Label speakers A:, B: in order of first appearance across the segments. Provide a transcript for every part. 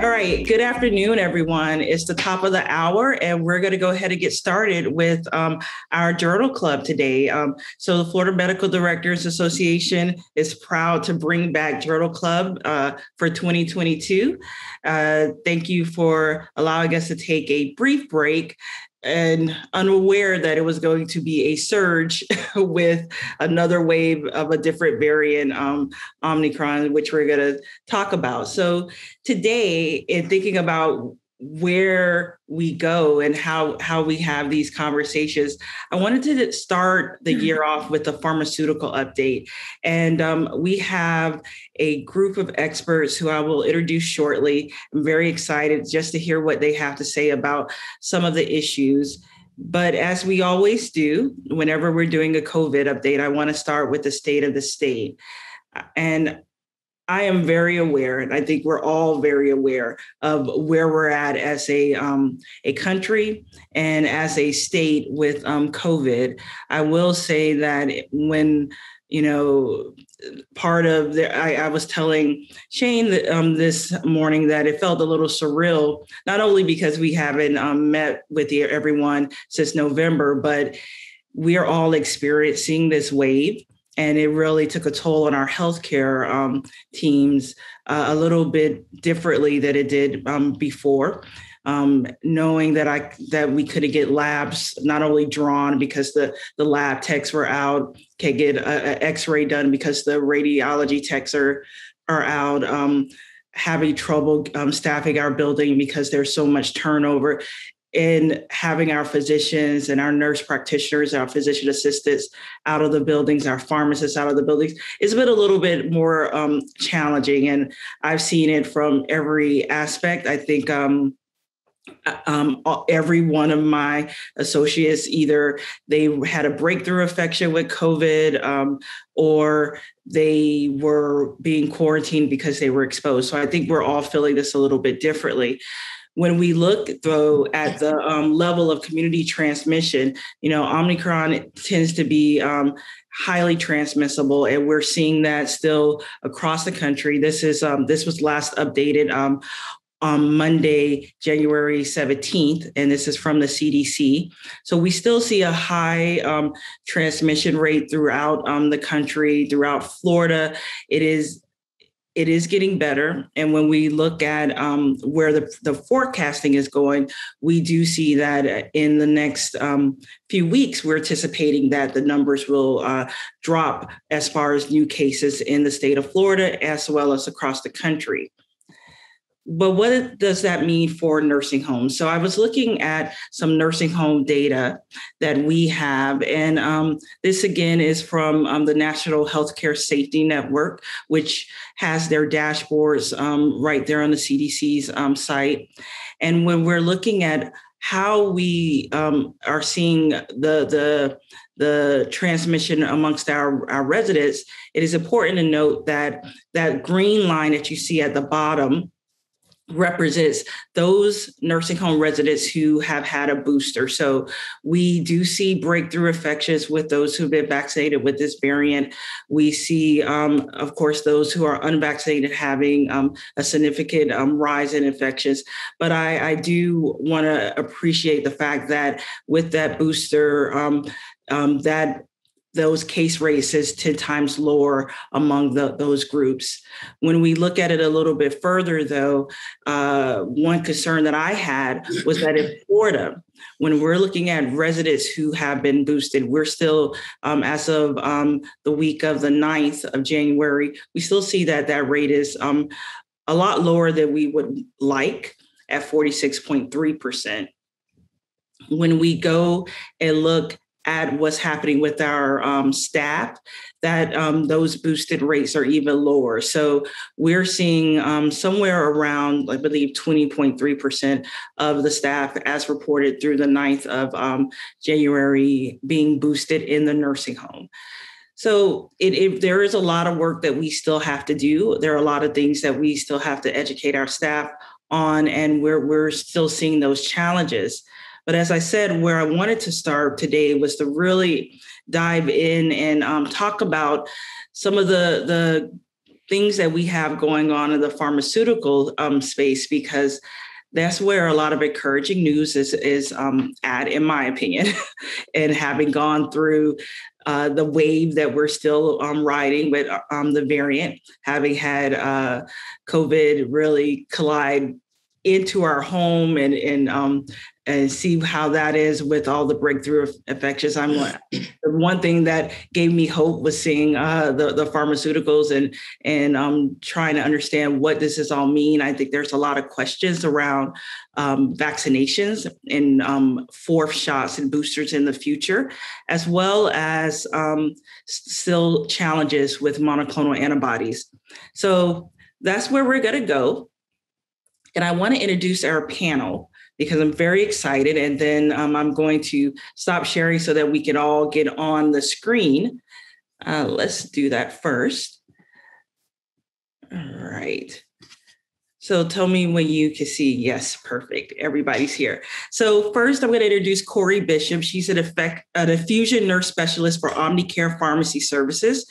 A: All right. Good afternoon, everyone. It's the top of the hour, and we're going to go ahead and get started with um, our journal club today. Um, so, the Florida Medical Directors Association is proud to bring back Journal Club uh, for 2022. Uh, thank you for allowing us to take a brief break and unaware that it was going to be a surge with another wave of a different variant, um, Omicron, which we're going to talk about. So today, in thinking about where we go and how how we have these conversations. I wanted to start the mm-hmm. year off with a pharmaceutical update. And um, we have a group of experts who i will introduce shortly. I'm very excited just to hear what they have to say about some of the issues. But as we always do whenever we're doing a covid update i want to start with the state of the state. And I am very aware, and I think we're all very aware of where we're at as a um, a country and as a state with um, COVID. I will say that when you know part of the I, I was telling Shane that, um, this morning that it felt a little surreal, not only because we haven't um, met with the, everyone since November, but we are all experiencing this wave and it really took a toll on our healthcare um, teams uh, a little bit differently than it did um, before. Um, knowing that I that we couldn't get labs not only drawn because the the lab techs were out, can't get an X-ray done because the radiology techs are are out. Um, having trouble um, staffing our building because there's so much turnover in having our physicians and our nurse practitioners, our physician assistants out of the buildings, our pharmacists out of the buildings, it's been a little bit more um, challenging. And I've seen it from every aspect. I think um, um, every one of my associates either they had a breakthrough infection with COVID um, or they were being quarantined because they were exposed. So I think we're all feeling this a little bit differently when we look though at the um, level of community transmission, you know, Omicron tends to be um, highly transmissible, and we're seeing that still across the country. This is um, this was last updated um, on Monday, January 17th, and this is from the CDC. So we still see a high um, transmission rate throughout um, the country, throughout Florida. It is it is getting better. And when we look at um, where the, the forecasting is going, we do see that in the next um, few weeks, we're anticipating that the numbers will uh, drop as far as new cases in the state of Florida, as well as across the country but what does that mean for nursing homes? So I was looking at some nursing home data that we have, and um, this again is from um, the National Healthcare Safety Network, which has their dashboards um, right there on the CDC's um, site. And when we're looking at how we um, are seeing the the the transmission amongst our, our residents, it is important to note that that green line that you see at the bottom represents those nursing home residents who have had a booster. So we do see breakthrough infections with those who've been vaccinated with this variant. We see, um, of course, those who are unvaccinated having um, a significant um, rise in infections. But I, I do want to appreciate the fact that with that booster, um, um, that those case rates is 10 times lower among the, those groups. When we look at it a little bit further, though, uh, one concern that I had was that in Florida, when we're looking at residents who have been boosted, we're still, um, as of um, the week of the 9th of January, we still see that that rate is um, a lot lower than we would like at 46.3%. When we go and look at what's happening with our um, staff, that um, those boosted rates are even lower. So we're seeing um, somewhere around, I believe, 20.3% of the staff, as reported through the 9th of um, January, being boosted in the nursing home. So it, it, there is a lot of work that we still have to do. There are a lot of things that we still have to educate our staff on, and we're, we're still seeing those challenges. But as I said, where I wanted to start today was to really dive in and um, talk about some of the the things that we have going on in the pharmaceutical um, space because that's where a lot of encouraging news is is um, at, in my opinion, and having gone through uh, the wave that we're still um, riding with um, the variant, having had uh, COVID really collide into our home and and um, and see how that is with all the breakthrough infections. I'm one thing that gave me hope was seeing uh, the the pharmaceuticals and and um, trying to understand what this is all mean. I think there's a lot of questions around um, vaccinations and um, fourth shots and boosters in the future, as well as um, still challenges with monoclonal antibodies. So that's where we're going to go. And I want to introduce our panel because I'm very excited. And then um, I'm going to stop sharing so that we can all get on the screen. Uh, let's do that first. All right. So tell me when you can see. Yes, perfect. Everybody's here. So first, I'm going to introduce Corey Bishop. She's an, effect, an infusion nurse specialist for Omnicare Pharmacy Services.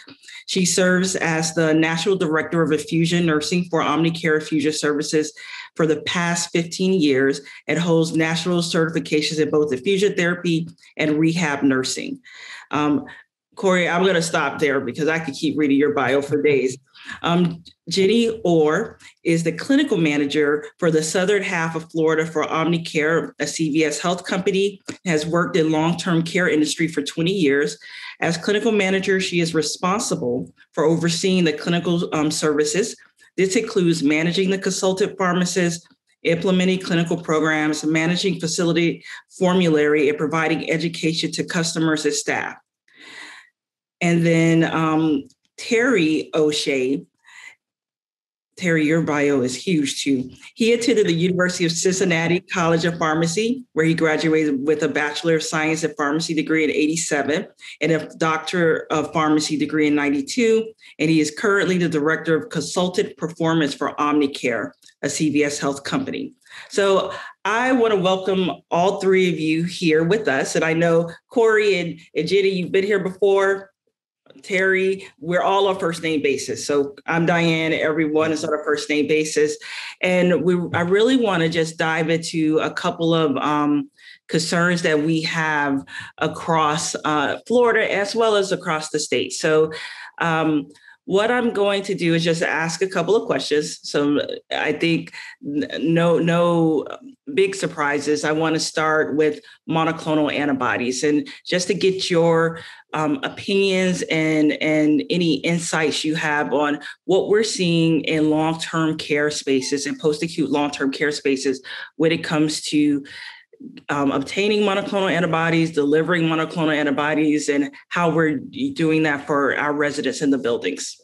A: She serves as the National Director of Infusion Nursing for Omnicare Infusion Services for the past 15 years and holds national certifications in both infusion therapy and rehab nursing. Um, Corey, I'm going to stop there because I could keep reading your bio for days. Um, Ginny Hoar is the clinical manager for the southern half of Florida for Omnicare, a CVS health company, has worked in long-term care industry for 20 years. As clinical manager, she is responsible for overseeing the clinical um, services. This includes managing the consultant pharmacist, implementing clinical programs, managing facility formulary, and providing education to customers and staff. And then um, Terry O'Shea Terry, your bio is huge too. He attended the University of Cincinnati College of Pharmacy, where he graduated with a Bachelor of Science in Pharmacy degree in 87 and a Doctor of Pharmacy degree in 92. And he is currently the Director of Consultant Performance for Omnicare, a CVS health company. So I want to welcome all three of you here with us. And I know Corey and, and Ginny, you've been here before. Terry, we're all on first name basis. So I'm Diane, everyone is on a first name basis. And we I really want to just dive into a couple of um, concerns that we have across uh, Florida as well as across the state. So um, what I'm going to do is just ask a couple of questions. So I think no no big surprises. I want to start with monoclonal antibodies and just to get your um, opinions and and any insights you have on what we're seeing in long-term care spaces and post-acute long-term care spaces when it comes to um, obtaining monoclonal antibodies, delivering monoclonal antibodies, and how we're doing that for our residents in the buildings.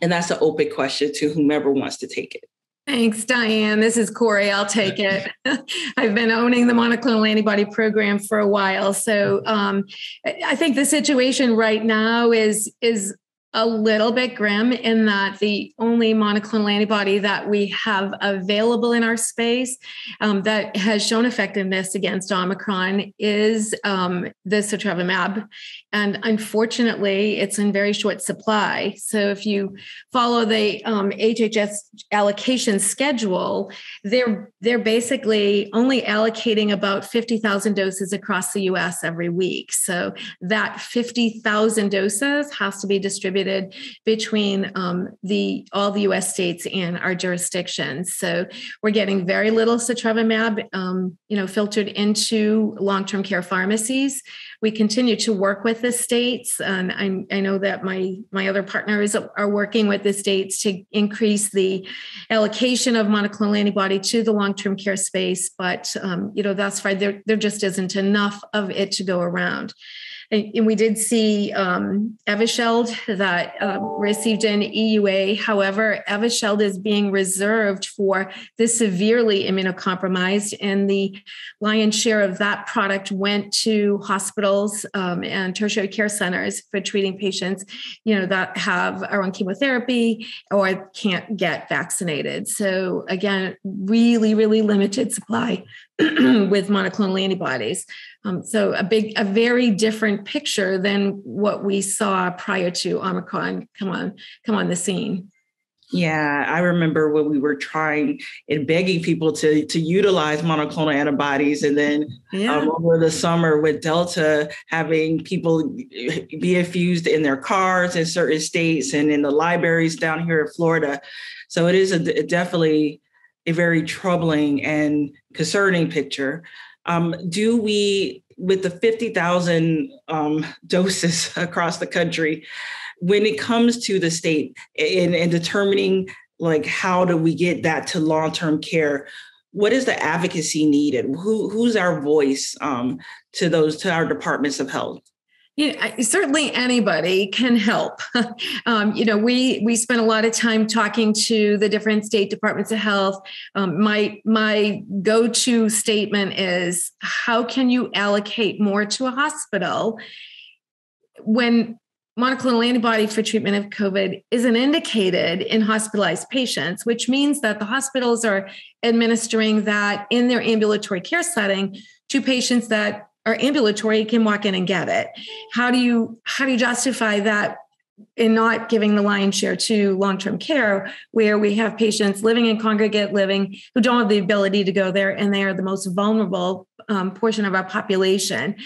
A: And that's an open question to whomever wants to take it.
B: Thanks, Diane. This is Corey. I'll take it. I've been owning the monoclonal antibody program for a while, so um, I think the situation right now is is a little bit grim in that the only monoclonal antibody that we have available in our space um, that has shown effectiveness against Omicron is um, the sotrovimab. And unfortunately, it's in very short supply. So if you follow the um, HHS allocation schedule, they're, they're basically only allocating about 50,000 doses across the US every week. So that 50,000 doses has to be distributed distributed between um, the all the U.S. states and our jurisdictions. So we're getting very little sotrovimab, um, you know, filtered into long-term care pharmacies. We continue to work with the states, and I, I know that my my other partners are working with the states to increase the allocation of monoclonal antibody to the long-term care space. But um, you know, that's why there there just isn't enough of it to go around and we did see um, Evusheld that uh, received an EUA. However, Evusheld is being reserved for the severely immunocompromised, and the lion's share of that product went to hospitals um, and tertiary care centers for treating patients, you know, that have are on chemotherapy or can't get vaccinated. So again, really, really limited supply. with monoclonal antibodies. Um, so a big, a very different picture than what we saw prior to Omicron come on, come on the scene.
A: Yeah, I remember when we were trying and begging people to to utilize monoclonal antibodies, and then yeah. um, over the summer with Delta, having people be infused in their cars in certain states and in the libraries down here in Florida. So it is a, definitely a very troubling and concerning picture. Um, do we, with the 50,000 um, doses across the country, when it comes to the state and, determining like how do we get that to long-term care, what is the advocacy needed? Who, who's our voice um, to those to our departments of health?
B: You know, certainly anybody can help. um, you know, we we spend a lot of time talking to the different state departments of health. Um, my my go to statement is, how can you allocate more to a hospital when monoclonal antibody for treatment of COVID isn't indicated in hospitalized patients, which means that the hospitals are administering that in their ambulatory care setting to patients that are ambulatory can walk in and get it. How do you how do you justify that in not giving the lion's share to long-term care where we have patients living in congregate living who don't have the ability to go there and they are the most vulnerable um, portion of our population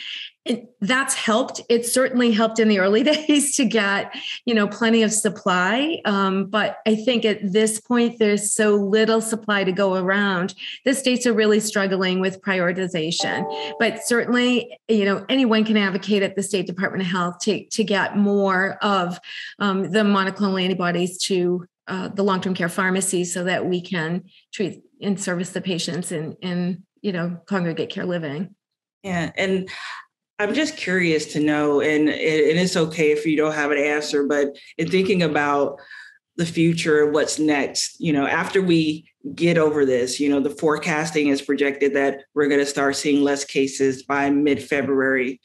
B: that's helped. It certainly helped in the early days to get, you know, plenty of supply. Um, but I think at this point, there's so little supply to go around. The states are really struggling with prioritization. But certainly, you know, anyone can advocate at the State Department of Health to, to get more of um, the monoclonal antibodies to uh, the long-term care pharmacies so that we can treat and service the patients in, in you know, congregate care living.
A: Yeah. And I'm just curious to know, and, and it's okay if you don't have an answer, but in thinking about the future, what's next, you know, after we get over this, you know, the forecasting is projected that we're going to start seeing less cases by mid February.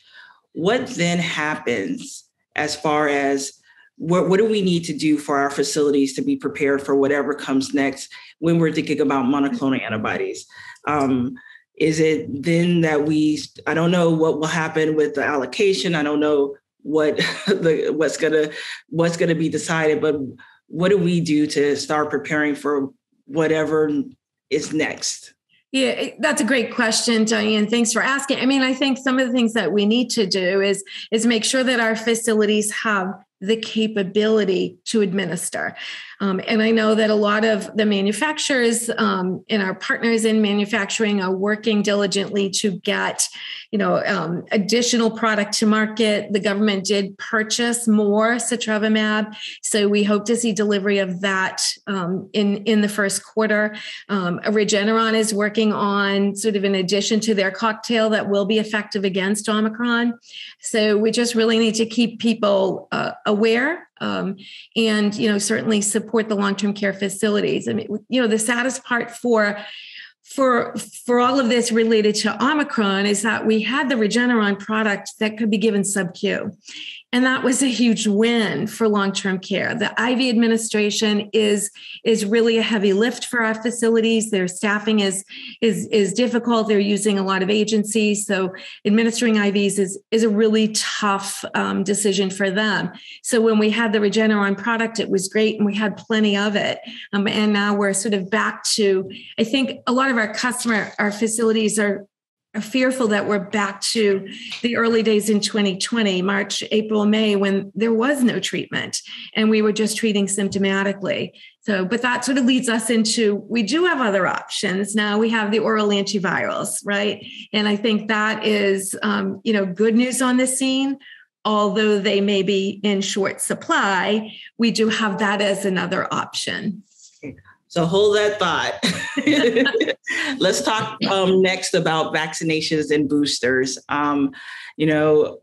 A: What then happens as far as what, what do we need to do for our facilities to be prepared for whatever comes next when we're thinking about monoclonal antibodies? Um, is it then that we i don't know what will happen with the allocation i don't know what the what's gonna what's gonna be decided but what do we do to start preparing for whatever is next
B: yeah, that's a great question, Diane. Thanks for asking. I mean, I think some of the things that we need to do is is make sure that our facilities have the capability to administer. Um, and I know that a lot of the manufacturers um, and our partners in manufacturing are working diligently to get, you know, um, additional product to market. The government did purchase more sotrovimab, so we hope to see delivery of that um, in in the first quarter. Um, Regeneron is working on sort of an addition to their cocktail that will be effective against Omicron. So we just really need to keep people uh, aware um, and you know certainly support the long-term care facilities. I mean you know the saddest part for for for all of this related to omicron is that we had the regeneron product that could be given sub q and that was a huge win for long-term care. The iv administration is is really a heavy lift for our facilities. Their staffing is is is difficult. They're using a lot of agencies. So administering ivs is is a really tough um, decision for them. So when we had the regeneron product it was great and we had plenty of it. Um, and now we're sort of back to i think a lot of our customer our facilities are are fearful that we're back to the early days in 2020, March, April, May, when there was no treatment and we were just treating symptomatically. So, but that sort of leads us into we do have other options. Now we have the oral antivirals, right? And I think that is, um, you know, good news on the scene. Although they may be in short supply, we do have that as another option.
A: So hold that thought. Let's talk um, next about vaccinations and boosters. Um, you know,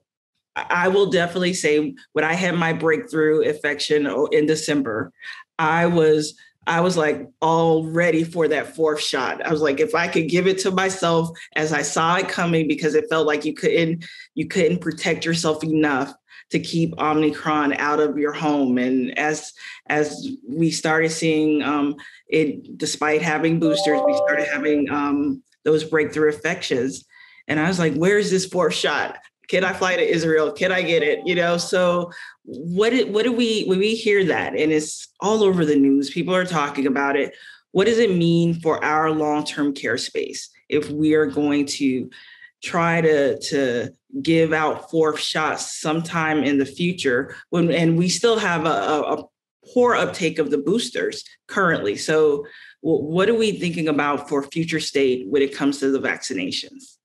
A: I will definitely say when I had my breakthrough infection in December, I was I was like all ready for that fourth shot. I was like, if I could give it to myself as I saw it coming, because it felt like you couldn't you couldn't protect yourself enough to keep Omicron out of your home. And as as we started seeing um, it, despite having boosters, we started having um, those breakthrough infections. And I was like, where's this fourth shot? Can I fly to Israel? Can I get it? You know, so what did, what do we when we hear that and it's all over the news, people are talking about it. What does it mean for our long-term care space if we are going to try to to give out fourth shots sometime in the future when and we still have a, a poor uptake of the boosters currently. So what are we thinking about for future state when it comes to the vaccinations?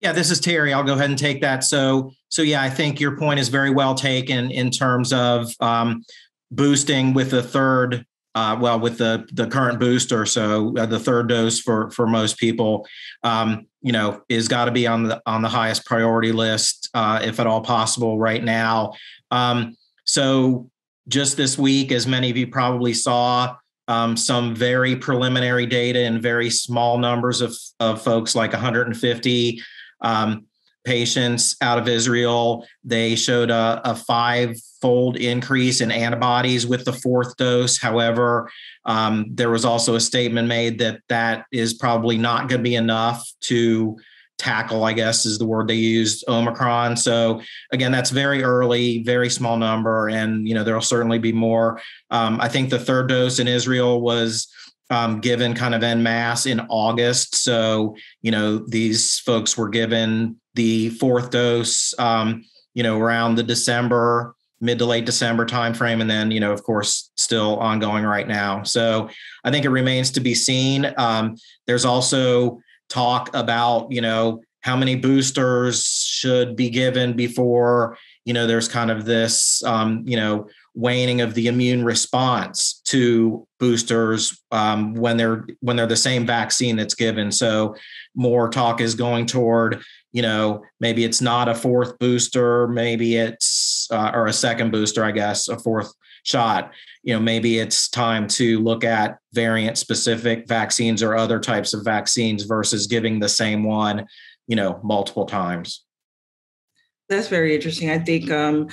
C: Yeah, this is Terry. I'll go ahead and take that. So, so yeah, I think your point is very well taken in terms of um, boosting with the third, uh, well, with the the current booster. So uh, the third dose for for most people, um, you know, is got to be on the on the highest priority list, uh, if at all possible, right now. Um, so just this week, as many of you probably saw, um, some very preliminary data in very small numbers of, of folks, like 150 um, patients out of Israel. They showed a, a five fold increase in antibodies with the fourth dose. However, um, there was also a statement made that that is probably not going to be enough to tackle, I guess is the word they used, Omicron. So again, that's very early, very small number, and you know there'll certainly be more. Um, I think the third dose in Israel was um, given kind of en masse in August. So you know these folks were given the fourth dose, um, you know, around the December mid to late December timeframe, and then you know, of course, still ongoing right now. So I think it remains to be seen. Um, there's also talk about you know how many boosters should be given before you know there's kind of this um, you know waning of the immune response to boosters um, when they're when they're the same vaccine that's given so more talk is going toward you know maybe it's not a fourth booster maybe it's uh, or a second booster i guess a fourth shot. You know maybe it's time to look at variant specific vaccines or other types of vaccines versus giving the same one you know multiple times.
A: That's very interesting. I think um,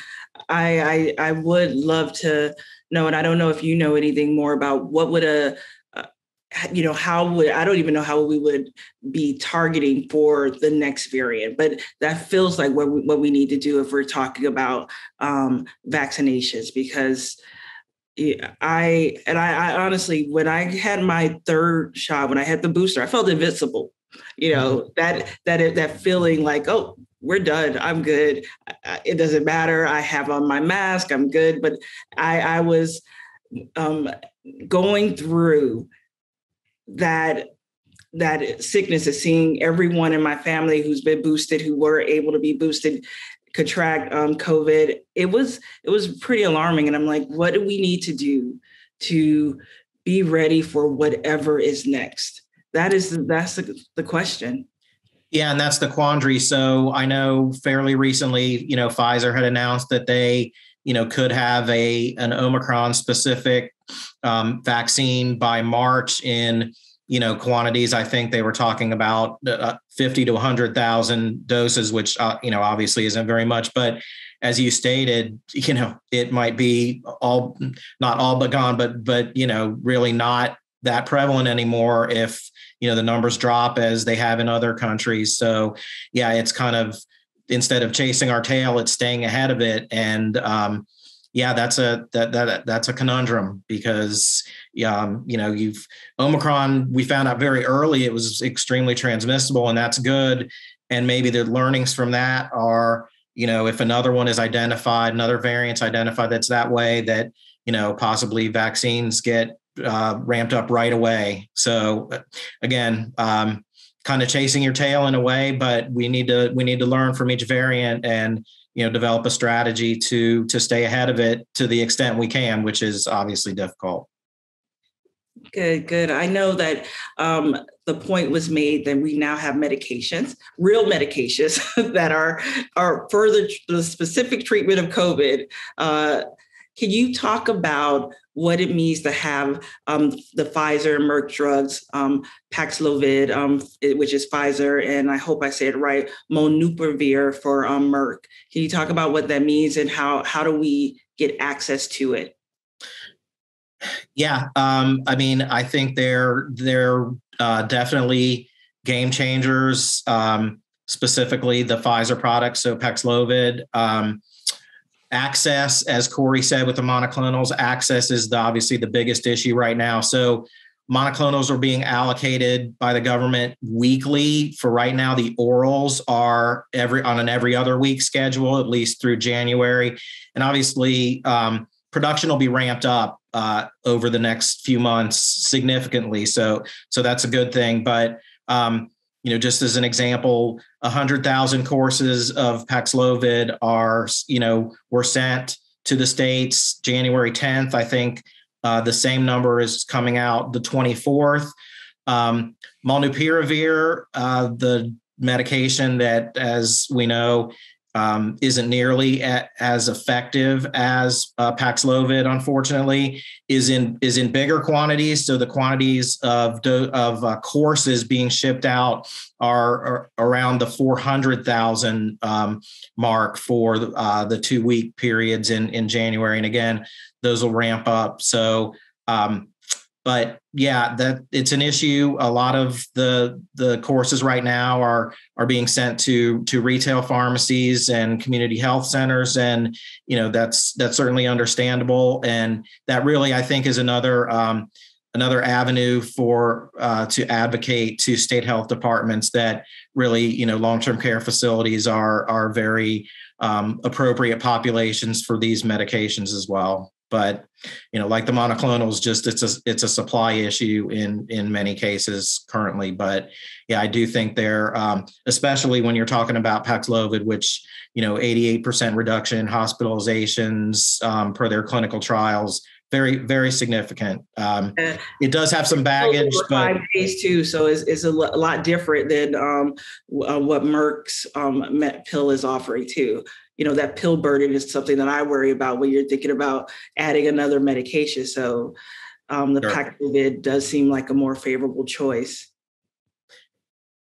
A: I, I i would love to know and i don't know if you know anything more about what would a you know how would i don't even know how we would be targeting for the next variant but that feels like what we, what we need to do if we're talking about um, vaccinations because i and I, I honestly when i had my third shot when i had the booster i felt invincible you know mm-hmm. that that that feeling like oh we're done i'm good it doesn't matter i have on my mask i'm good but i i was um, going through that that sickness is seeing everyone in my family who's been boosted, who were able to be boosted, contract um, COVID. It was it was pretty alarming, and I'm like, what do we need to do to be ready for whatever is next? That is that's the, the question.
C: Yeah, and that's the quandary. So I know fairly recently, you know, Pfizer had announced that they, you know, could have a an Omicron specific um, vaccine by March in you know quantities. I think they were talking about uh, 50 to 100,000 doses, which uh, you know obviously isn't very much, but as you stated, you know it might be all not all but gone, but but you know really not that prevalent anymore if you know the numbers drop as they have in other countries. So yeah, it's kind of instead of chasing our tail, it's staying ahead of it and um, yeah, that's a that that that's a conundrum because um, you know you've Omicron. We found out very early it was extremely transmissible, and that's good. And maybe the learnings from that are you know if another one is identified, another variant's identified that's that way, that you know possibly vaccines get uh, ramped up right away. So again, um, kind of chasing your tail in a way, but we need to we need to learn from each variant and you know develop a strategy to to stay ahead of it to the extent we can which is obviously difficult.
A: Good good. I know that um, the point was made that we now have medications real medications that are are further the specific treatment of covid uh, can you talk about what it means to have um, the Pfizer and Merck drugs, um, Paxlovid, um, which is Pfizer, and I hope I say it right, Molnupiravir for um, Merck. Can you talk about what that means and how how do we get access to it?
C: Yeah, um, I mean, I think they're they're uh, definitely game changers, um, specifically the Pfizer product, so Paxlovid. Access, as Corey said with the monoclonals, access is the, obviously the biggest issue right now. So monoclonals are being allocated by the government weekly. For right now, the orals are every on an every other week schedule, at least through January. And obviously, um, production will be ramped up uh, over the next few months significantly. So, so that's a good thing. But um, you know, just as an example, a hundred thousand courses of Paxlovid are, you know, were sent to the states January 10th. I think uh, the same number is coming out the 24th. Um, Molnupiravir, uh, the medication that, as we know, um, isn't nearly a, as effective as uh, Paxlovid. Unfortunately, is in is in bigger quantities. So the quantities of do, of uh, courses being shipped out are, are around the four hundred thousand um, mark for uh, the two week periods in in January. And again, those will ramp up. So um, but yeah, that it's an issue. A lot of the the courses right now are are being sent to to retail pharmacies and community health centers, and you know that's that's certainly understandable. And that really, I think, is another um, another avenue for uh, to advocate to state health departments that really, you know, long term care facilities are are very um, appropriate populations for these medications as well but you know like the monoclonals just it's a it's a supply issue in in many cases currently. But yeah i do think they're um, especially when you're talking about paxlovid which you know 88% reduction in hospitalizations um, per their clinical trials very very significant. Um, it does have some baggage but
A: five days too so it's, it's a lot different than um, uh, what merck's um, met pill is offering too you know that pill burden is something that I worry about when you're thinking about adding another medication. So um, the sure. Paxlovid does seem like a more favorable choice.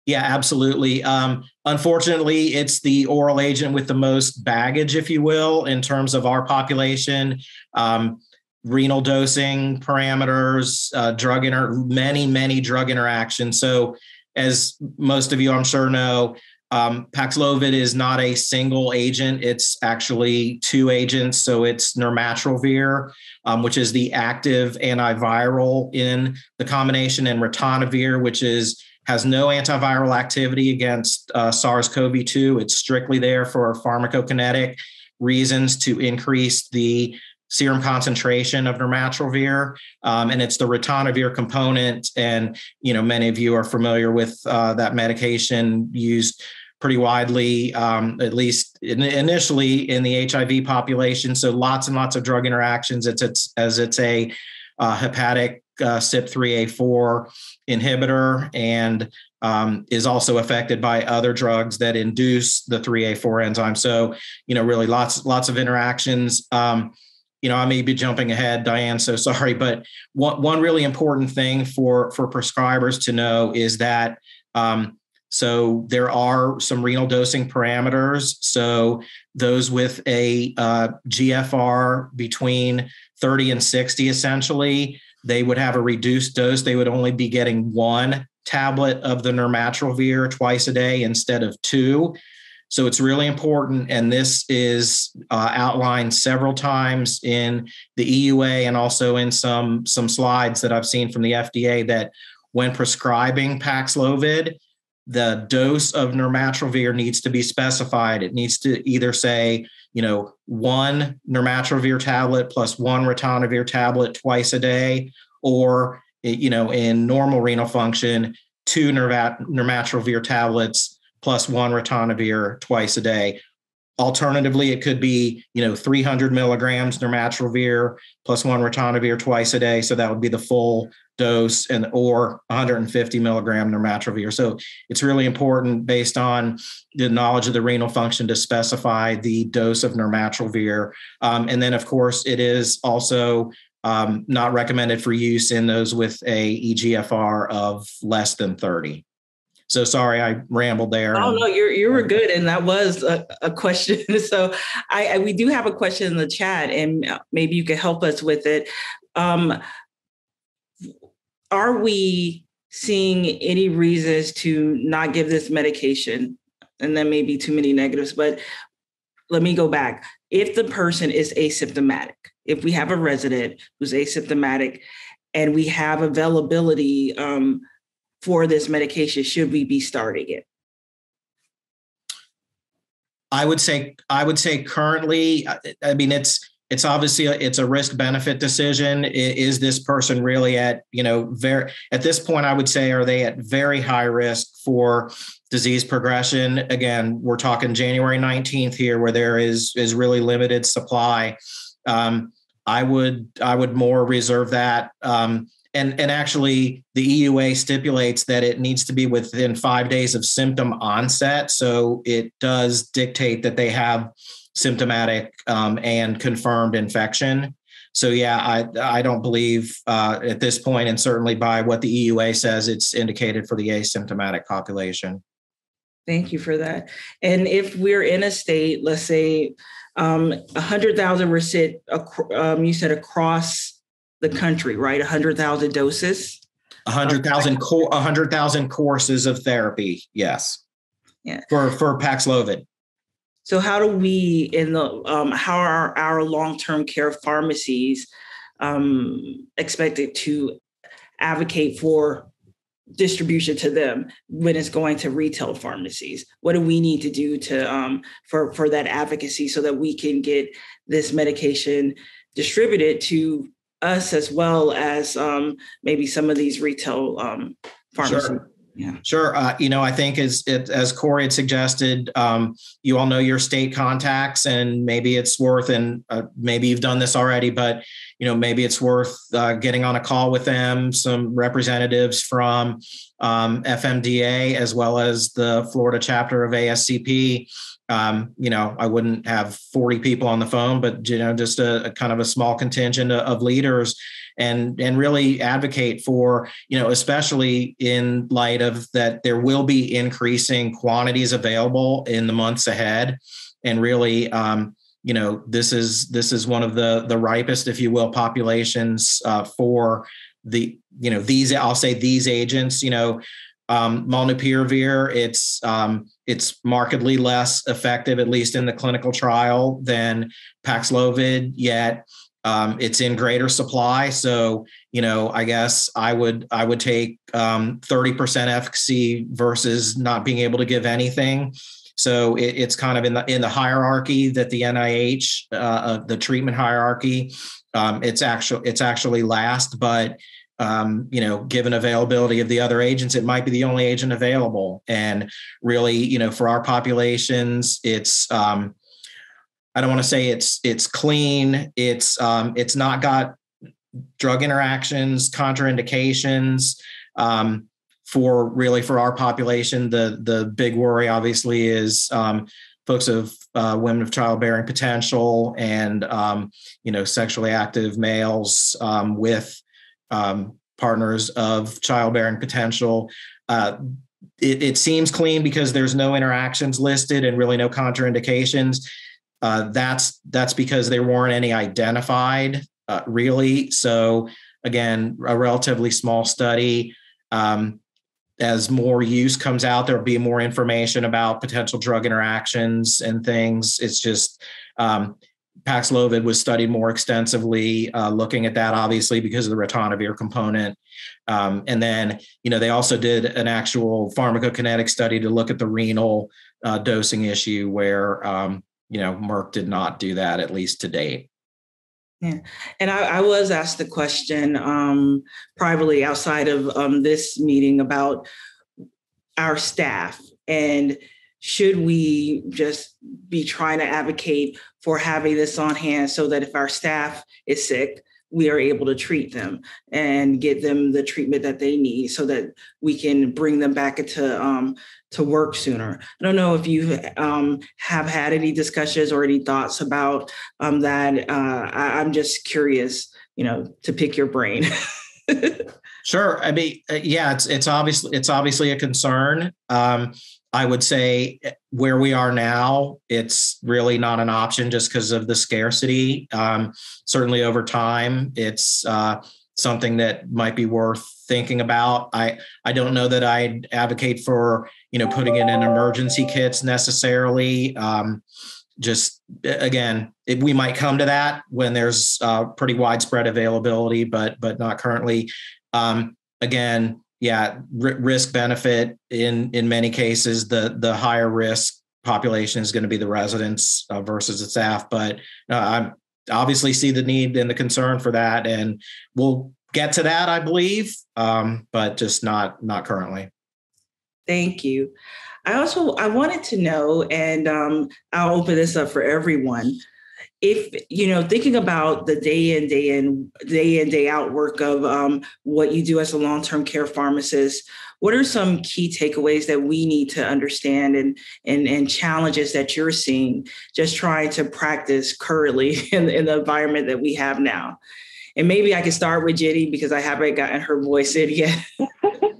C: Yeah, absolutely. Um, unfortunately, it's the oral agent with the most baggage, if you will, in terms of our population. Um, renal dosing parameters, uh, drug inter, many many drug interactions. So, as most of you, I'm sure know, um, Paxlovid is not a single agent. It's actually two agents. So it's nirmatrelvir, um, which is the active antiviral in the combination, and ritonavir, which is has no antiviral activity against uh, SARS-CoV-2. It's strictly there for pharmacokinetic reasons to increase the serum concentration of nirmatrelvir, um, and it's the ritonavir component. And you know, many of you are familiar with uh, that medication used pretty widely, um, at least in, initially in the HIV population. So lots and lots of drug interactions. It's, it's as it's a uh, hepatic uh, CYP3A4 inhibitor and um, is also affected by other drugs that induce the 3A4 enzyme. So, you know, really lots lots of interactions. Um, you know, I may be jumping ahead, Diane. So sorry, but one one really important thing for for prescribers to know is that um, so there are some renal dosing parameters. So those with a uh, GFR between 30 and 60, essentially, they would have a reduced dose. They would only be getting one tablet of the nirmatrelvir twice a day instead of two. So it's really important, and this is uh, outlined several times in the EUA and also in some some slides that I've seen from the FDA that when prescribing Paxlovid, the dose of nirmatrelvir needs to be specified. It needs to either say, you know, one nirmatrelvir tablet plus one ritonavir tablet twice a day, or you know, in normal renal function, two nirmatrelvir tablets plus one ritonavir twice a day. Alternatively, it could be, you know, 300 milligrams nirmatrelvir plus one ritonavir twice a day. So that would be the full dose and or 150 milligram nirmatrelvir. So it's really important based on the knowledge of the renal function to specify the dose of nirmatrelvir. Um, and then, of course, it is also um, not recommended for use in those with a EGFR of less than 30. So sorry, I rambled there.
A: Oh no, you're you were good, and that was a, a question. So I, I, we do have a question in the chat, and maybe you could help us with it. Um, are we seeing any reasons to not give this medication. And that may be too many negatives, but let me go back. If the person is asymptomatic, if we have a resident who's asymptomatic and we have availability um, for this medication, should we be starting it?
C: I would say I would say currently, I mean it's it's obviously a, it's a risk benefit decision. Is this person really at you know very at this point? I would say are they at very high risk for disease progression? Again, we're talking January nineteenth here, where there is is really limited supply. Um, I would I would more reserve that. Um, and and actually the EUA stipulates that it needs to be within five days of symptom onset. So it does dictate that they have symptomatic um, and confirmed infection. So yeah, I I don't believe uh, at this point, and certainly by what the EUA says, it's indicated for the asymptomatic population.
A: Thank you for that. And if we're in a state, let's say, um, a hundred thousand were sit, um, you said across the country, right? 100,000 doses.
C: 100,000 co- 100,000 courses of therapy, yes.
A: Yeah.
C: For for Paxlovid.
A: So how do we in the um, how are our long-term care pharmacies um, expected to advocate for distribution to them when it's going to retail pharmacies what do we need to do to um, for for that advocacy so that we can get this medication distributed to us as well as um, maybe some of these retail um, pharmacies.
C: Sure. Yeah. Sure. Uh, you know, I think as it, as Corey had suggested, um, you all know your state contacts, and maybe it's worth, and uh, maybe you've done this already, but you know, maybe it's worth uh, getting on a call with them, some representatives from um, FMDA as well as the Florida chapter of ASCP, um, you know, I wouldn't have 40 people on the phone, but you know, just a, a kind of a small contingent of leaders and and really advocate for, you know, especially in light of that there will be increasing quantities available in the months ahead. And really um, you know, this is this is one of the the ripest, if you will, populations uh, for the, you know, these, I'll say these agents, you know, um, molnupiravir, it's um, it's markedly less effective, at least in the clinical trial, than Paxlovid. Yet um, it's in greater supply. So you know, I guess I would I would take um, thirty percent efficacy versus not being able to give anything. So it, it's kind of in the in the hierarchy that the NIH, uh, uh, the treatment hierarchy, um, it's actually it's actually last, but um, you know, given availability of the other agents, it might be the only agent available. And really, you know, for our populations, it's um, I don't want to say it's it's clean. It's um, it's not got drug interactions, contraindications. Um, for really for our population, the the big worry obviously is um, folks of uh, women of childbearing potential and um, you know sexually active males um, with um, partners of childbearing potential. Uh, it, it, seems clean because there's no interactions listed and really no contraindications. Uh, that's that's because there weren't any identified uh, really. So again, a relatively small study. Um, as more use comes out, there'll be more information about potential drug interactions and things. It's just um, Paxlovid was studied more extensively, uh, looking at that obviously because of the ritonavir component. Um, and then, you know, they also did an actual pharmacokinetic study to look at the renal uh, dosing issue where, um, you know, Merck did not do that, at least to date.
A: Yeah, and I, I was asked the question um, privately outside of um, this meeting about our staff and should we just be trying to advocate for having this on hand so that if our staff is sick, we are able to treat them and get them the treatment that they need so that we can bring them back into um, to work sooner. I don't know if you um, have had any discussions or any thoughts about um, that. Uh, I, am just curious, you know, to pick your brain.
C: sure. I mean, uh, yeah, it's it's obviously it's obviously a concern. Um, I would say eh, where we are now, it's really not an option just because of the scarcity. Um, certainly over time, it's uh, something that might be worth thinking about. I I don't know that I'd advocate for you know putting it in emergency kits necessarily. Um, just again, it, we might come to that when there's uh, pretty widespread availability, but but not currently. Um, again, yeah, r- risk benefit in in many cases, the the higher risk population is going to be the residents uh, versus the staff. But uh, I obviously see the need and the concern for that, and we'll get to that, I believe, um, but just not not currently.
A: Thank you. I also I wanted to know, and um, I'll open this up for everyone. If you know, thinking about the day in day in day in day out work of um, what you do as a long term care pharmacist, what are some key takeaways that we need to understand and and, and challenges that you're seeing just trying to practice currently in, in the environment that we have now? And maybe I can start with Ginny because I haven't gotten her voice in yet.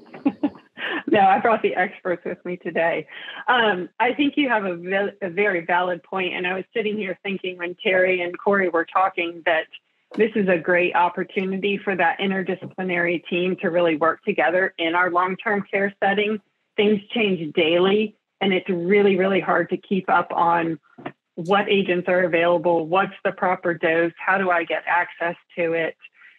D: no, I brought the experts with me today. Um, I think you have a, ve- a very valid point, and I was sitting here thinking when Terry and Corey were talking that this is a great opportunity for that interdisciplinary team to really work together in our long-term care setting. Things change daily, and it's really, really hard to keep up on what agents are available, what's the proper dose, how do I get access to it,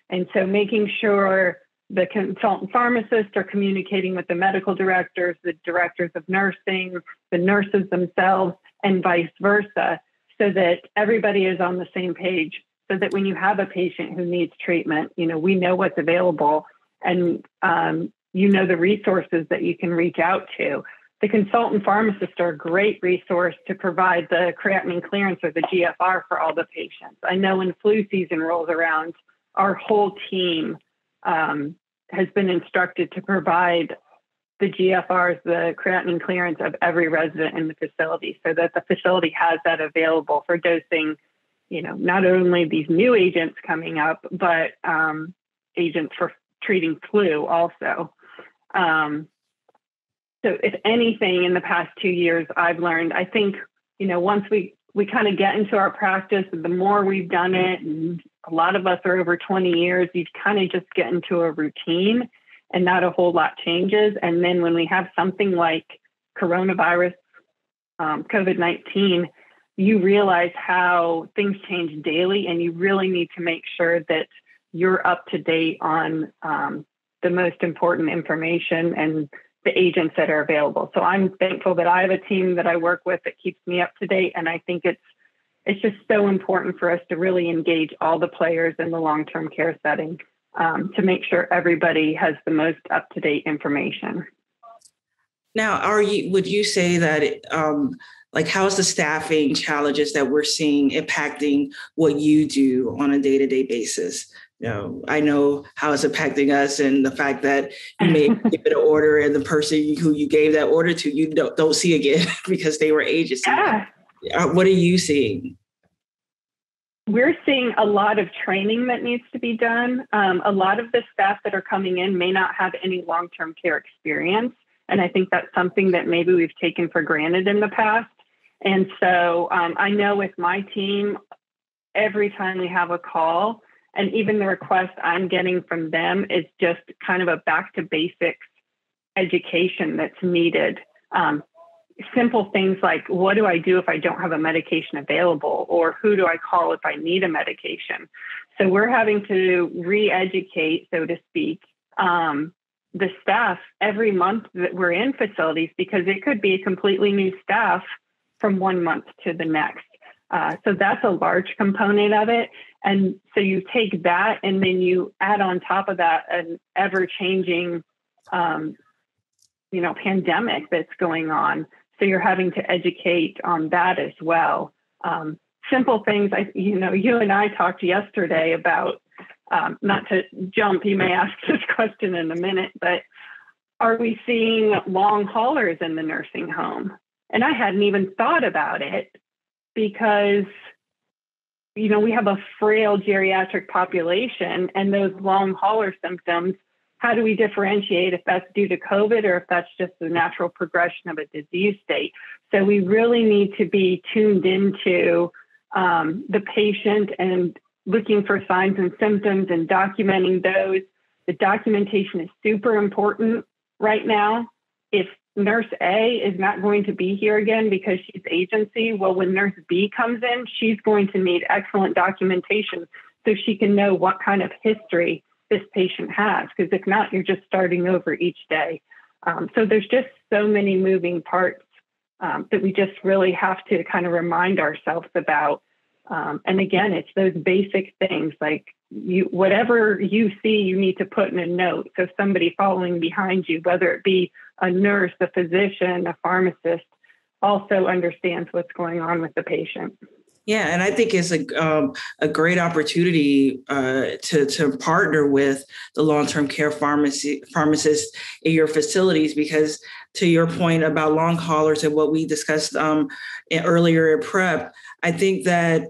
D: and so making sure the consultant pharmacists are communicating with the medical directors, the directors of nursing, the nurses themselves, and vice versa, so that everybody is on the same page. So that when you have a patient who needs treatment, you know, we know what's available and um, you know the resources that you can reach out to. The consultant pharmacists are a great resource to provide the creatinine clearance or the GFR for all the patients. I know when flu season rolls around, our whole team um, has been instructed to provide the GFRs, the creatinine clearance of every resident in the facility, so that the facility has that available for dosing. You know, not only these new agents coming up, but um, agents for treating flu also. Um, so, if anything, in the past two years, I've learned. I think you know once we we kind of get into our practice, and the more we've done it, and a lot of us are over 20 years, you kind of just get into a routine and not a whole lot changes. And then when we have something like coronavirus, um, COVID 19, you realize how things change daily, and you really need to make sure that you're up to date on um, the most important information and the agents that are available. So I'm thankful that I have a team that I work with that keeps me up to date, and I think it's it's just so important for us to really engage all the players in the long-term care setting um, to make sure everybody has the most up-to-date information.
A: Now, are you? Would you say that? Um, like, how's the staffing challenges that we're seeing impacting what you do on a day-to-day basis? You know, I know how it's impacting us and the fact that you may give it an order and the person who you gave that order to, you don't, don't see again because they were agency. Yeah. Uh, what are you seeing?
D: We're seeing a lot of training that needs to be done. Um, a lot of the staff that are coming in may not have any long term care experience. And I think that's something that maybe we've taken for granted in the past. And so um, I know with my team, every time we have a call, and even the request I'm getting from them is just kind of a back to basics education that's needed. Um, simple things like what do I do if I don't have a medication available, or who do I call if I need a medication? So we're having to re educate, so to speak, um, the staff every month that we're in facilities because it could be a completely new staff from one month to the next. Uh, so that's a large component of it. And so you take that and then you add on top of that an ever changing, um, you know, pandemic that's going on. So you're having to educate on that as well. Um, simple things, I, you know, you and I talked yesterday about, um, not to jump, you may ask this question in a minute, but are we seeing long haulers in the nursing home? And I hadn't even thought about it because you know we have a frail geriatric population and those long hauler symptoms how do we differentiate if that's due to covid or if that's just the natural progression of a disease state so we really need to be tuned into um, the patient and looking for signs and symptoms and documenting those. The documentation is super important right now. If nurse A is not going to be here again because she's agency, well, when nurse B comes in, she's going to need excellent documentation so she can know what kind of history this patient has. Because if not, you're just starting over each day. Um, so there's just so many moving parts um, that we just really have to kind of remind ourselves about. Um, and again, it's those basic things like you, whatever you see, you need to put in a note. So somebody following behind you, whether it be a nurse, a physician, a pharmacist, also understands what's going on with the patient.
A: Yeah, and I think it's a um, a great opportunity uh, to to partner with the long term care pharmacy pharmacists in your facilities because to your point about long haulers and what we discussed um, earlier in prep, I think that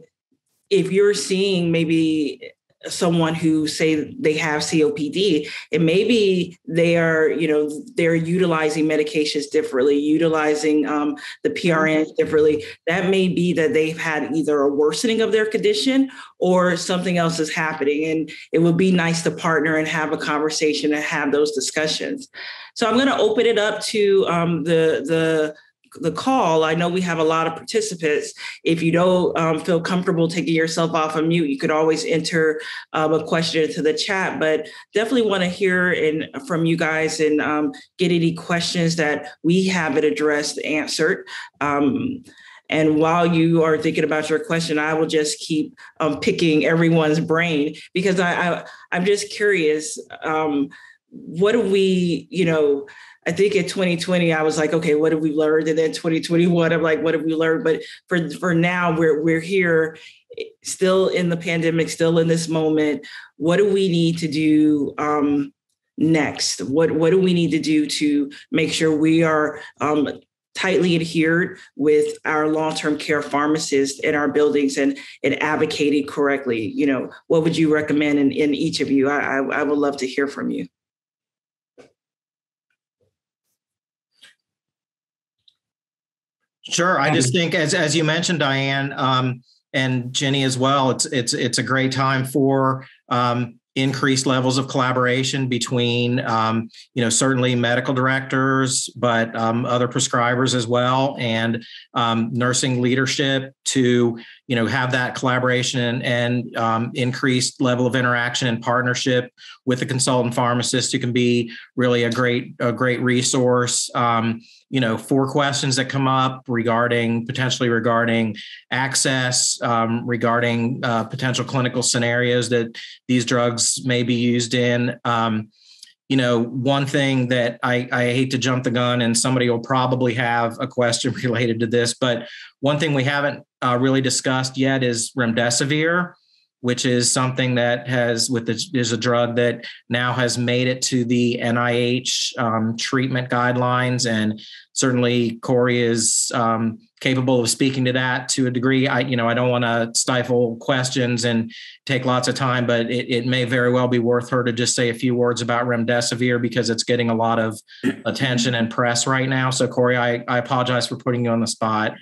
A: if you're seeing maybe someone who say they have COPD and maybe they are, you know, they're utilizing medications differently, utilizing um, the PRNs differently. That may be that they've had either a worsening of their condition or something else is happening. And it would be nice to partner and have a conversation and have those discussions. So I'm going to open it up to um, the the the call, I know we have a lot of participants. If you don't um, feel comfortable taking yourself off of mute, you could always enter um, a question into the chat. But definitely want to hear in, from you guys and um, get any questions that we haven't addressed answered. Um, and while you are thinking about your question, I will just keep um, picking everyone's brain because I, I am just curious. Um, what do we, you know? I think in 2020, I was like, okay, what have we learned? And then 2021, I'm like, what have we learned? But for for now, we're we're here, still in the pandemic, still in this moment. What do we need to do um, next? What what do we need to do to make sure we are um, tightly adhered with our long-term care pharmacists in our buildings and and advocating correctly? You know, what would you recommend in, in each of you? I, I, I would love to hear from you.
C: Sure. I just think, as as you mentioned, Diane um, and Ginny as well, it's it's it's a great time for um, increased levels of collaboration between, um, you know, certainly medical directors, but um, other prescribers as well, and um, nursing leadership to, you know, have that collaboration and, and um, increased level of interaction and partnership with the consultant pharmacist who can be really a great a great resource. You know four questions that come up regarding potentially regarding access um, regarding uh, potential clinical scenarios that these drugs may be used in. Um, you know one thing that I, I hate to jump the gun and somebody will probably have a question related to this but one thing we haven't uh, really discussed yet is remdesivir which is something that has with the, is a drug that now has made it to the NIH um, treatment guidelines, and certainly Corey is um, capable of speaking to that to a degree. I you know I don't want to stifle questions and take lots of time, but it, it may very well be worth her to just say a few words about remdesivir because it's getting a lot of attention and press right now. So Corey, I, I apologize for putting you on the spot,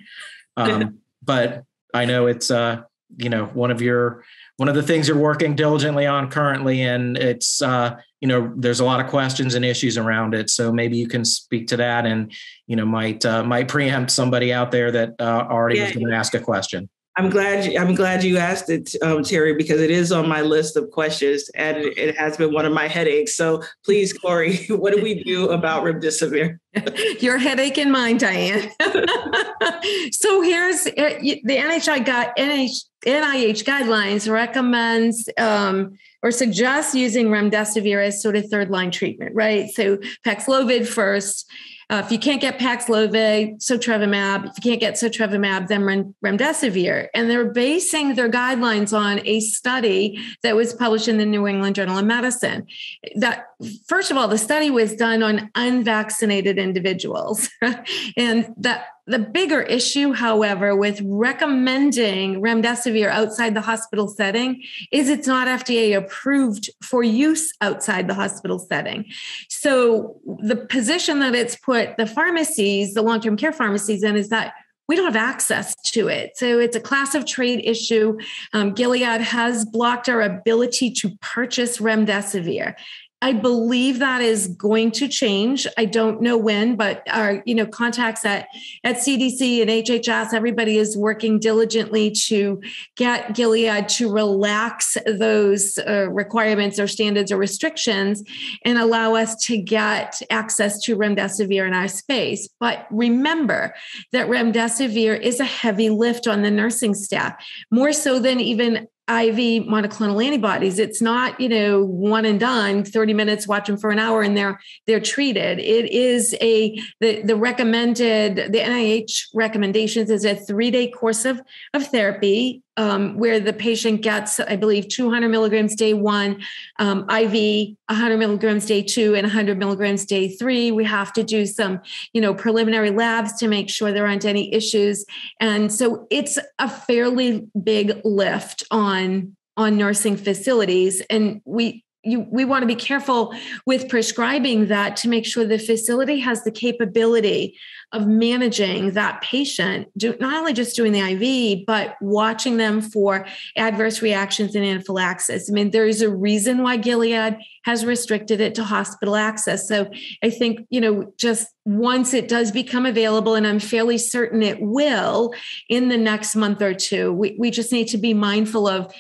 C: um, but I know it's uh you know one of your one of the things you're working diligently on currently and it's uh, you know there's a lot of questions and issues around it so maybe you can speak to that and you know might uh, might preempt somebody out there that uh, already yeah. was going to ask a question
A: I'm glad I'm glad you asked it, um, Terry, because it is on my list of questions, and it, it has been one of my headaches. So please, Corey, what do we do about remdesivir?
B: Your headache and mine, Diane. so here's uh, the NHI got NH, NIH guidelines recommends um, or suggests using remdesivir as sort of third line treatment, right? So Paxlovid first uh, if you can't get Paxlovid, sotrovimab, if you can't get sotrovimab, then remdesivir. And they're basing their guidelines on a study that was published in the New England Journal of Medicine. That first of all, the study was done on unvaccinated individuals, and that the bigger issue, however, with recommending remdesivir outside the hospital setting is it's not FDA approved for use outside the hospital setting. So the position that it's put the pharmacies, the long-term care pharmacies in is that we don't have access to it. So it's a class of trade issue. Um, Gilead has blocked our ability to purchase remdesivir. I believe that is going to change. I don't know when, but our you know contacts at at CDC and HHS, everybody is working diligently to get Gilead to relax those uh, requirements or standards or restrictions and allow us to get access to remdesivir in our space. But remember that remdesivir is a heavy lift on the nursing staff, more so than even IV monoclonal antibodies. It's not, you know, one and done, 30 minutes, watch them for an hour and they're they're treated. It is a the, the recommended, the NIH recommendations is a three-day course of, of therapy um, where the patient gets, I believe, 200 milligrams day one, um, IV, 100 milligrams day two, and 100 milligrams day three. We have to do some, you know, preliminary labs to make sure there aren't any issues. And so it's a fairly big lift on on nursing facilities and we you, we want to be careful with prescribing that to make sure the facility has the capability of managing that patient, do, not only just doing the IV, but watching them for adverse reactions and anaphylaxis. I mean, there is a reason why Gilead has restricted it to hospital access. So I think, you know, just once it does become available, and I'm fairly certain it will in the next month or two, we, we just need to be mindful of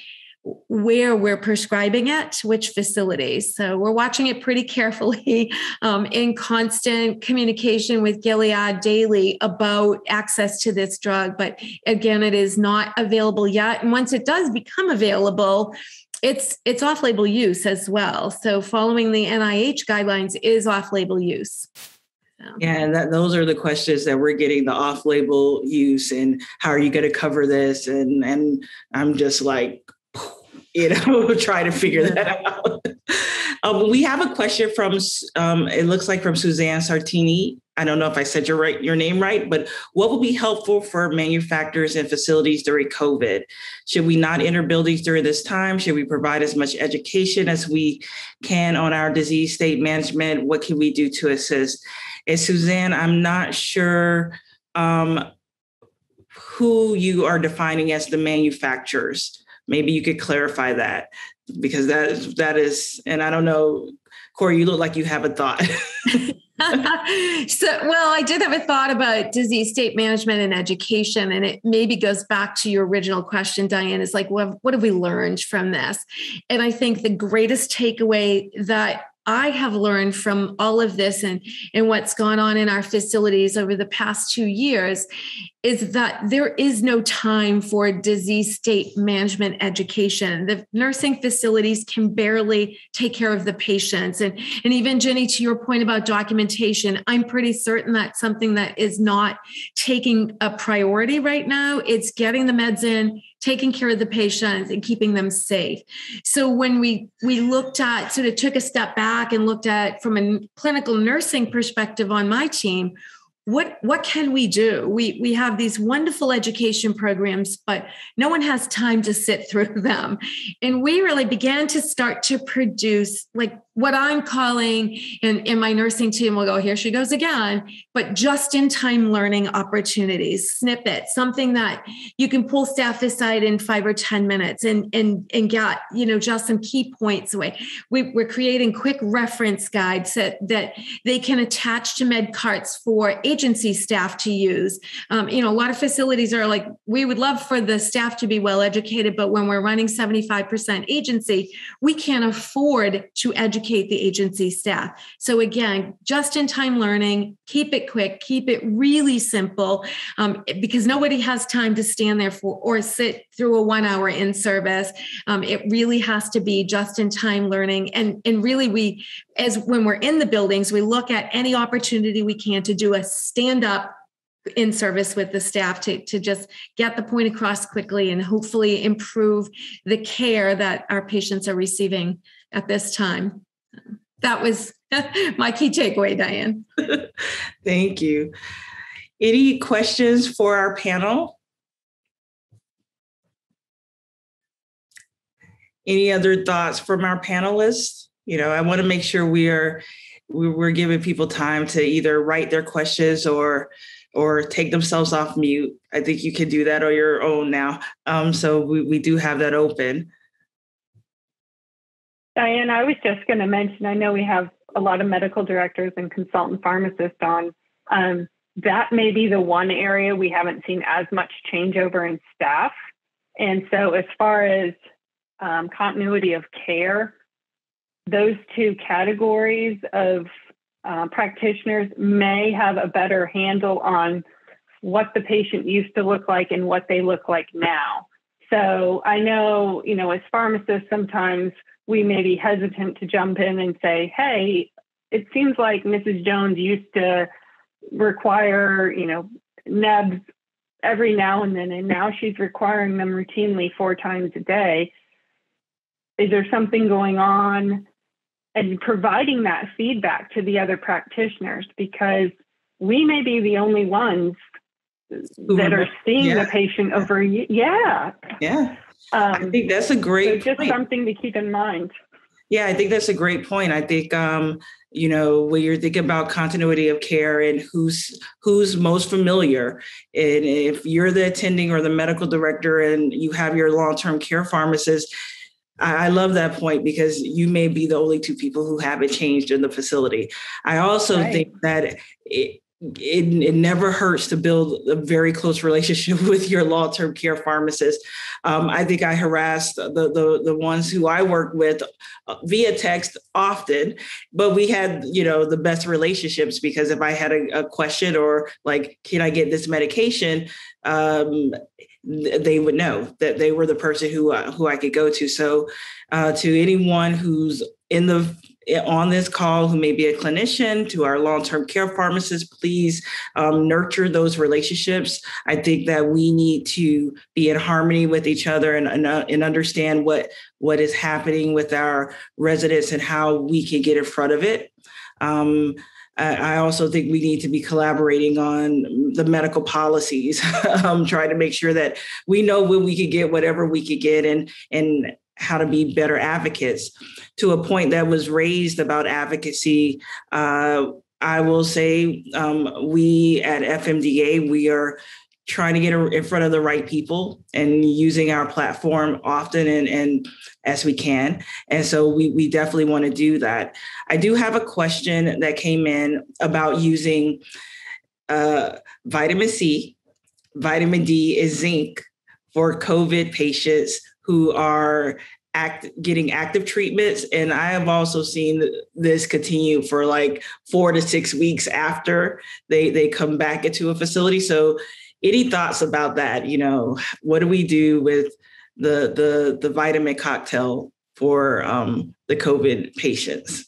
B: where we're prescribing it, which facilities. So we're watching it pretty carefully um, in constant communication with Gilead daily about access to this drug. But again, it is not available yet. And once it does become available, it's it's off-label use as well. So following the NIH guidelines is off-label use.
A: Yeah, and that those are the questions that we're getting the off-label use and how are you going to cover this? And and I'm just like, you know, try to figure that out. um, we have a question from, um, it looks like from Suzanne Sartini. I don't know if I said your right your name right, but what would be helpful for manufacturers and facilities during COVID? Should we not enter buildings during this time? Should we provide as much education as we can on our disease state management? What can we do to assist? And Suzanne, I'm not sure um, who you are defining as the manufacturers maybe you could clarify that because that that is and i don't know corey you look like you have a thought.
B: So well i did have a thought about disease state management and education and it maybe goes back to your original question diane is like what, what have we learned from this? And i think the greatest takeaway that I have learned from all of this and, and what's gone on in our facilities over the past two years is that there is no time for disease state management education. The nursing facilities can barely take care of the patients. And, and even Ginny, to your point about documentation, I'm pretty certain that's something that is not taking a priority right now. It's getting the meds in, taking care of the patients and keeping them safe. So when we we looked at sort of took a step back and looked at from a clinical nursing perspective on my team, what what can we do we we have these wonderful education programs but no one has time to sit through them and we really began to start to produce like what i'm calling in, in my nursing team will go here she goes again but just in time learning opportunities snippet, something that you can pull staff aside in five or ten minutes and and and get you know just some key points away we, we're creating quick reference guides that that they can attach to med carts for agency staff to use. Um, you know, a lot of facilities are like, we would love for the staff to be well educated, but when we're running 75% agency, we can't afford to educate the agency staff. So again, just in time learning, keep it quick, keep it really simple, um, because nobody has time to stand there for or sit through a one hour in service. Um, it really has to be just in time learning. And, and really, we, as when we're in the buildings, we look at any opportunity we can to do a stand up in service with the staff to, to just get the point across quickly and hopefully improve the care that our patients are receiving at this time. That was my key takeaway, Diane.
A: Thank you. Any questions for our panel? Any other thoughts from our panelists? You know, I want to make sure we are we're giving people time to either write their questions or or take themselves off mute. I think you can do that on your own now. Um, so we, we do have that open.
D: Diane, I was just going to mention, I know we have a lot of medical directors and consultant pharmacists on. Um, that may be the one area we haven't seen as much changeover in staff. And so, as far as um, continuity of care, those two categories of uh, practitioners may have a better handle on what the patient used to look like and what they look like now. So I know, you know, as pharmacists, sometimes we may be hesitant to jump in and say, hey, it seems like Mrs. Jones used to require, you know, nebs every now and then, and now she's requiring them routinely four times a day. Is there something going on? And providing that feedback to the other practitioners because we may be the only ones that are seeing yeah. the patient over. Yeah.
A: Yeah. Um, I think that's a great.
D: So just point. something to keep in mind.
A: Yeah, I think that's a great point. I think um, you know when you're thinking about continuity of care and who's who's most familiar, and if you're the attending or the medical director and you have your long-term care pharmacist, I love that point because you may be the only two people who haven't changed in the facility. I also right. think that it, it, it never hurts to build a very close relationship with your long-term care pharmacist. Um, I think I harassed the, the the ones who I work with uh, via text often, but we had you know the best relationships because if I had a, a question or like, can I get this medication? Um, they would know that they were the person who uh, who I could go to. So, uh, to anyone who's in the on this call who may be a clinician to our long-term care pharmacists please um, nurture those relationships. I think that we need to be in harmony with each other and, and, uh, and understand what what is happening with our residents and how we can get in front of it. Um, I also think we need to be collaborating on the medical policies, um, trying to make sure that we know when we could get whatever we could get and and how to be better advocates. To a point that was raised about advocacy, uh, I will say um, we at FMDA we are trying to get in front of the right people and using our platform often and, and as we can. And so we, we definitely want to do that. I do have a question that came in about using uh, vitamin C, vitamin D is zinc for COVID patients who are act getting active treatments. And i have also seen this continue for like four to six weeks after they they come back into a facility. So any thoughts about that? You know what do we do with the the the vitamin cocktail for um, the covid patients?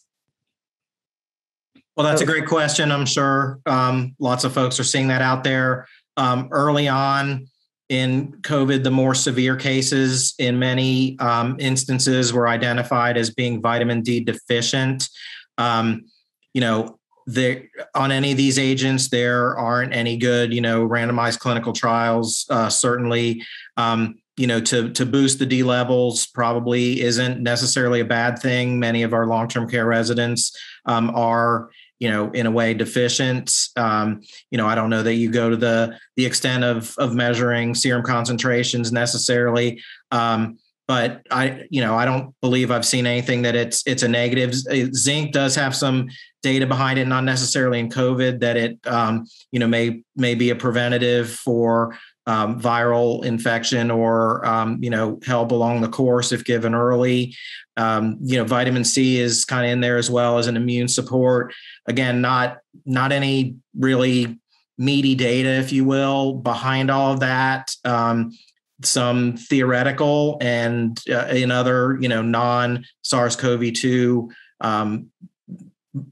C: Well that's a great question i'm sure. Um, lots of folks are seeing that out there. Um, early on in COVID, the more severe cases in many um, instances were identified as being vitamin D deficient. Um, you know, there on any of these agents, there aren't any good, you know, randomized clinical trials. Uh, certainly, um, you know, to to boost the D levels probably isn't necessarily a bad thing. Many of our long term care residents um, are you know in a way deficient. Um, you know i don't know that you go to the the extent of of measuring serum concentrations necessarily. Um, but i you know i don't believe i've seen anything that it's it's a negative. Zinc does have some data behind it not necessarily in covid that it um, you know may may be a preventative for um, viral infection or um, you know help along the course if given early. Um, you know, vitamin C is kind of in there as well as an immune support. Again, not not any really meaty data, if you will, behind all of that. Um, some theoretical and uh, in other you know non SARS-CoV-2 um,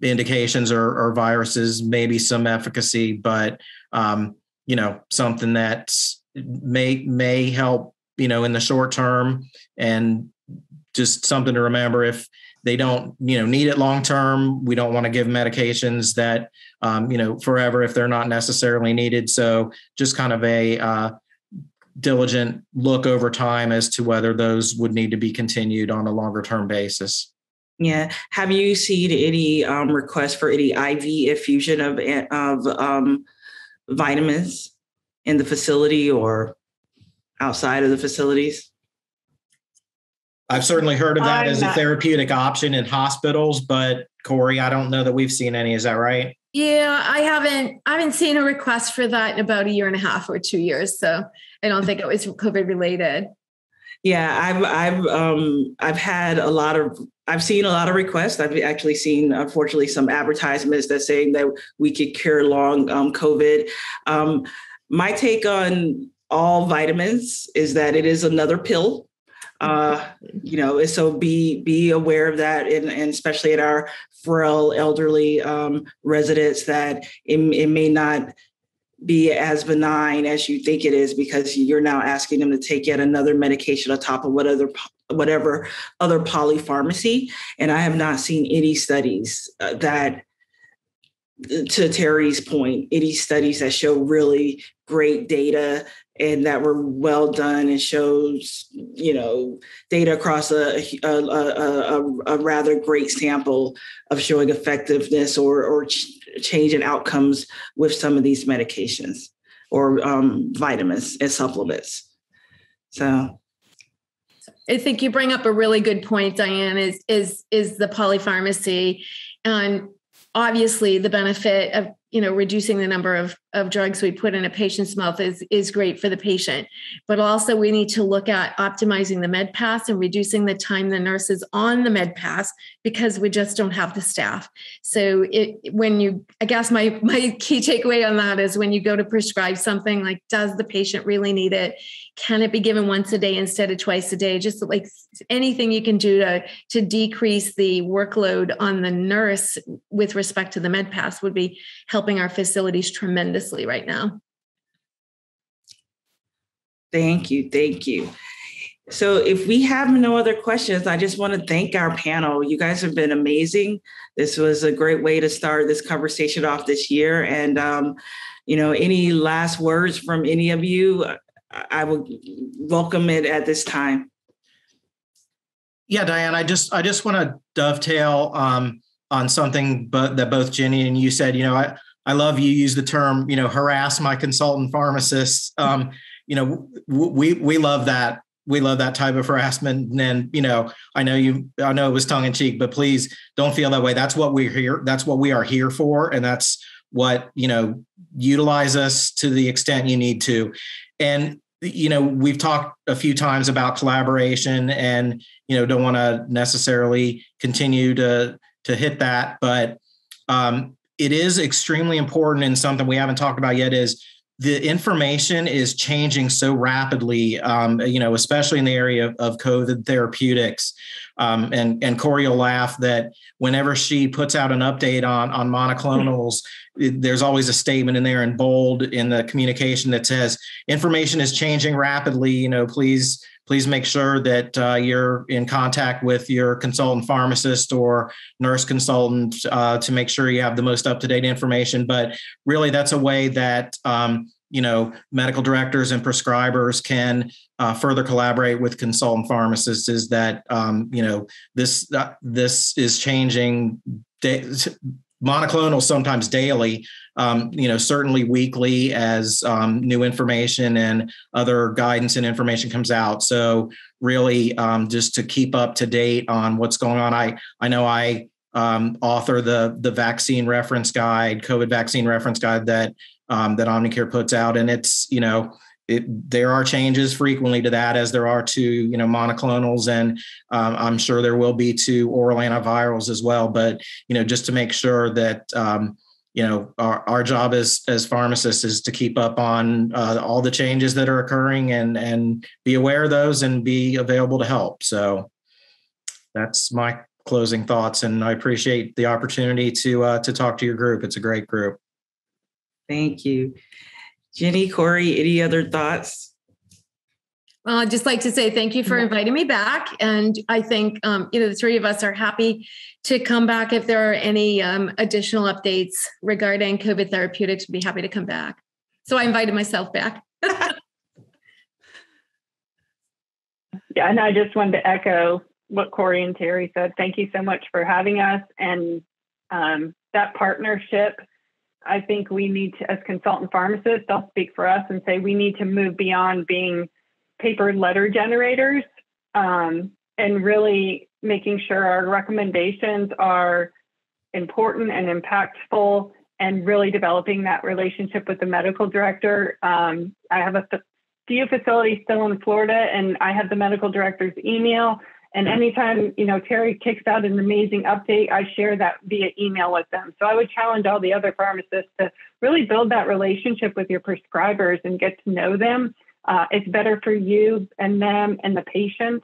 C: indications or, or, viruses, maybe some efficacy, but um, you know something that may may help you know in the short term and just something to remember if they don't you know need it long term we don't want to give medications that um, you know forever if they're not necessarily needed. So just kind of a uh, diligent look over time as to whether those would need to be continued on a longer term basis.
A: Yeah. Have you seen any um, requests for any iv infusion of of um, vitamins in the facility or outside of the facilities?
C: I've certainly heard of that I'm as not- a therapeutic option in hospitals, but Corey, I don't know that we've seen any. Is that right?
B: Yeah, I haven't I haven't seen a request for that in about a year and a half or two years. So I don't think it was COVID related.
A: Yeah, I've I've um I've had a lot of I've seen a lot of requests. I've actually seen, unfortunately, some advertisements that saying that we could cure long um, COVID. Um, my take on all vitamins is that it is another pill uh, you know, so be be aware of that, and, and especially at our frail elderly um, residents, that it, it may not be as benign as you think it is because you're now asking them to take yet another medication on top of what other whatever other polypharmacy. And i have not seen any studies uh, that to terry's point any studies that show really great data and that were well done and shows you know data across a a, a, a, a rather great sample of showing effectiveness or or ch- change in outcomes with some of these medications or um, vitamins and supplements so
B: I think you bring up a really good point, Diane, is is is the polypharmacy. And obviously the benefit of you know reducing the number of, of drugs we put in a patient's mouth is is great for the patient. But also we need to look at optimizing the med pass and reducing the time the nurse is on the med pass because we just don't have the staff. So it when you i guess my my key takeaway on that is when you go to prescribe something like does the patient really need it? Can it be given once a day instead of twice a day? Just like anything you can do to to decrease the workload on the nurse with respect to the med pass would be helping our facilities tremendously right now.
A: Thank you thank you. So if we have no other questions i just want to thank our panel. You guys have been amazing. This was a great way to start this conversation off this year and um, you know any last words from any of you? I would welcome it at this time.
C: Yeah, Diane, I just I just want to dovetail um, on something but that both Ginny and you said. You know, I I love you use the term you know harass my consultant pharmacists. Um, you know, we we love that we love that type of harassment. And you know, I know you, I know it was tongue in cheek, but please don't feel that way. That's what we're here. That's what we are here for, and that's what you know. Utilize us to the extent you need to. And you know, we've talked a few times about collaboration, and you know, don't want to necessarily continue to to hit that, but um, it is extremely important and something we haven't talked about yet is the information is changing so rapidly, um, you know, especially in the area of, of COVID therapeutics. Um, and and Corey will laugh that whenever she puts out an update on on monoclonals, there's always a statement in there in bold in the communication that says information is changing rapidly. You know, please please make sure that uh, you're in contact with your consultant pharmacist or nurse consultant uh, to make sure you have the most up to date information. But really, that's a way that um, you know medical directors and prescribers can uh, further collaborate with consultant pharmacists. Is that um, you know this uh, this is changing. Monoclonal sometimes daily um, you know certainly weekly as um, new information and other guidance and information comes out. So really um, just to keep up to date on what's going on i i know i um, author the the vaccine reference guide covid vaccine reference guide that um, that omnicare puts out. And it's you know it, there are changes frequently to that as there are to you know monoclonals and um, i'm sure there will be to oral antivirals as well. But you know just to make sure that um, you know our, our job as as pharmacists is to keep up on uh, all the changes that are occurring and and be aware of those and be available to help. So that's my closing thoughts and i appreciate the opportunity to uh, to talk to your group. It's a great group.
A: Thank you Ginny, Corey, any other thoughts?
B: Well, I'd just like to say thank you for inviting me back. And I think, um, you know, the three of us are happy to come back if there are any um, additional updates regarding COVID therapeutics. We'd be happy to come back. So I invited myself back.
D: yeah, and I just wanted to echo what Corey and Terry said. Thank you so much for having us and um, that partnership I think we need to, as consultant pharmacists, I'll speak for us and say we need to move beyond being paper letter generators um, and really making sure our recommendations are important and impactful and really developing that relationship with the medical director. Um, I have a few facilities still in Florida and I have the medical director's email and anytime, you know, Terry kicks out an amazing update, I share that via email with them. So I would challenge all the other pharmacists to really build that relationship with your prescribers and get to know them. Uh, it's better for you and them and the patient.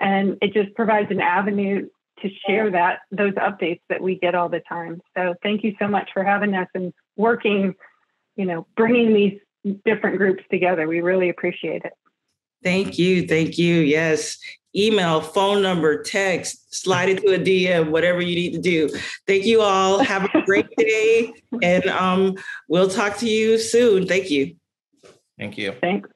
D: And it just provides an avenue to share that those updates that we get all the time. So thank you so much for having us and working, you know, bringing these different groups together. We really appreciate it.
A: Thank you. Thank you. Yes email, phone number, text, slide it to a DM, whatever you need to do. Thank you all. Have a great day. And um, we'll talk to you soon. Thank you.
C: Thank you.
D: Thanks.